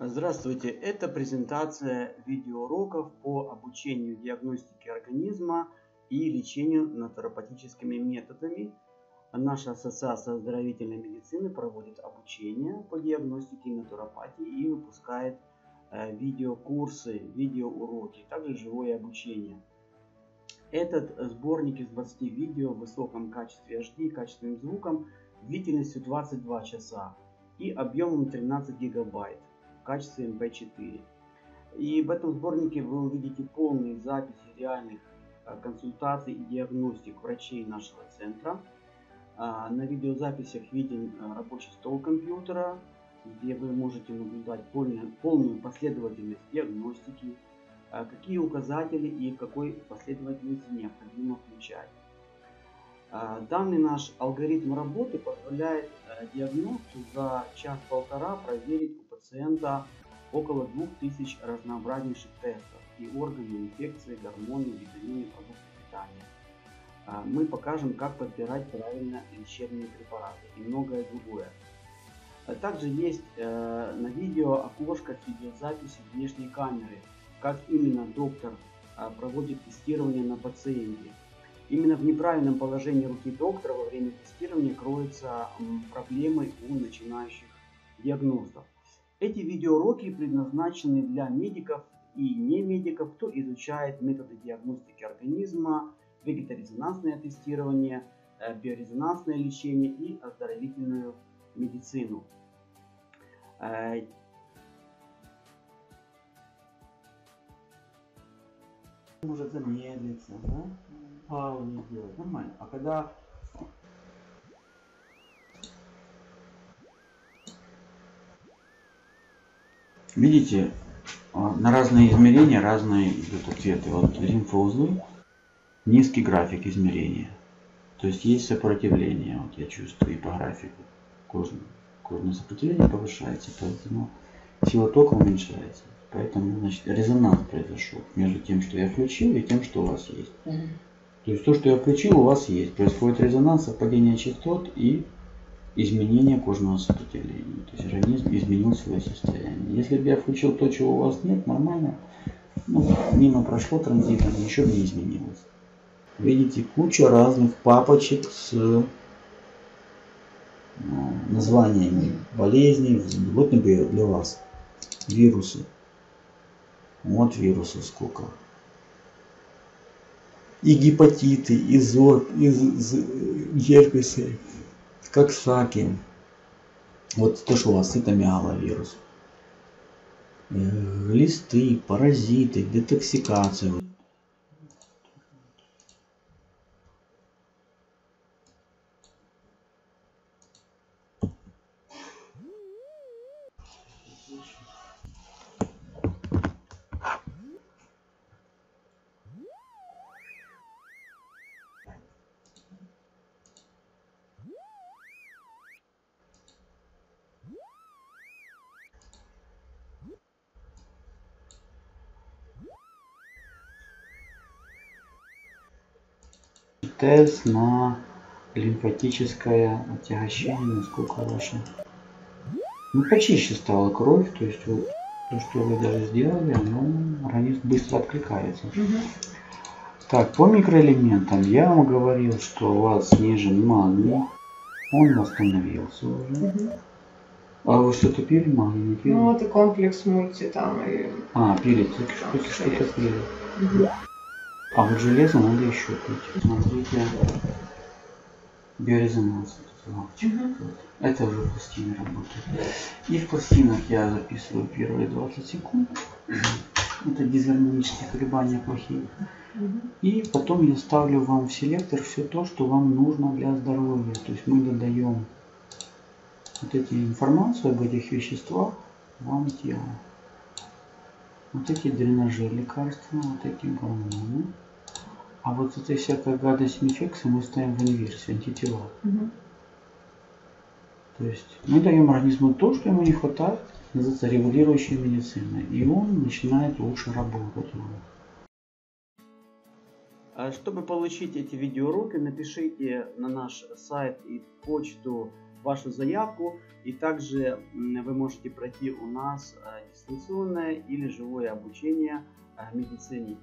Здравствуйте! Это презентация видеоуроков по обучению диагностике организма и лечению натуропатическими методами. Наша ассоциация оздоровительной медицины проводит обучение по диагностике натуропатии и выпускает э, видеокурсы, видеоуроки, также живое обучение. Этот сборник из 20 видео в высоком качестве HD качественным звуком длительностью 22 часа и объемом 13 гигабайт качестве MP4. И в этом сборнике вы увидите полные записи реальных э, консультаций и диагностик врачей нашего центра. А, на видеозаписях виден э, рабочий стол компьютера, где вы можете наблюдать полную последовательность диагностики, э, какие указатели и в какой последовательности необходимо включать. А, данный наш алгоритм работы позволяет диагносту за час-полтора проверить пациента около 2000 разнообразнейших тестов и органы, инфекции, гормоны, витамины, продукты питания. А, мы покажем, как подбирать правильно лечебные препараты и многое другое. А также есть э, на видео окошко с видеозаписи внешней камеры, как именно доктор а, проводит тестирование на пациенте. Именно в неправильном положении руки доктора во время тестирования кроются проблемы у начинающих диагностов. Эти видеоуроки предназначены для медиков и не медиков, кто изучает методы диагностики организма, вегеторезонансное тестирование, э, биорезонансное лечение и оздоровительную медицину. Э, может замедлиться, да? Паузу сделать, нормально. А когда Видите, а, на разные измерения разные идут ответы. Вот лимфоузлы, низкий график измерения. То есть есть сопротивление, вот я чувствую и по графику. Кожное, кожное сопротивление повышается, поэтому сила тока уменьшается. Поэтому значит, резонанс произошел между тем, что я включил, и тем, что у вас есть. То есть то, что я включил, у вас есть. Происходит резонанс, совпадение частот и изменение кожного сопротивления. То есть организм изменил свое состояние. Если бы я включил то, чего у вас нет, нормально, ну, мимо прошло транзитом, бы не изменилось. Видите, куча разных папочек с ну, названиями болезней. Вот, например, для вас вирусы. Вот вирусы сколько. И гепатиты, и зор, и герпесы как саки. Вот то, что у вас цитомегаловирус. Глисты, э, паразиты, детоксикация. Тест на лимфатическое отягощение, насколько ваше. Ну, почище стала кровь, то есть вот, то, что вы даже сделали, ну, организм быстро откликается. Угу. Так, по микроэлементам я вам говорил, что у вас снижен магний, он восстановился уже. Угу. А вы что-то пили магний, не пили? Ну, это комплекс мульти там и... А, пили, что-то пили. Угу. А вот железо надо еще пить. Смотрите, биорезонанс. Угу. Это уже в пластине работает. И в пластинах я записываю первые 20 секунд. Это дисгармонические колебания плохие. И потом я ставлю вам в селектор все то, что вам нужно для здоровья. То есть мы додаем вот эти информацию об этих веществах вам тело. Вот эти дренажи лекарства, вот эти гормоны. А вот эта всякая гадость инфекции мы ставим в инверсию, антитела. Угу. То есть мы даем организму то, что ему не хватает, называется регулирующая медицина. И он начинает лучше работать. А чтобы получить эти видеоуроки, напишите на наш сайт и почту вашу заявку. И также вы можете пройти у нас дистанционное или живое обучение медицине.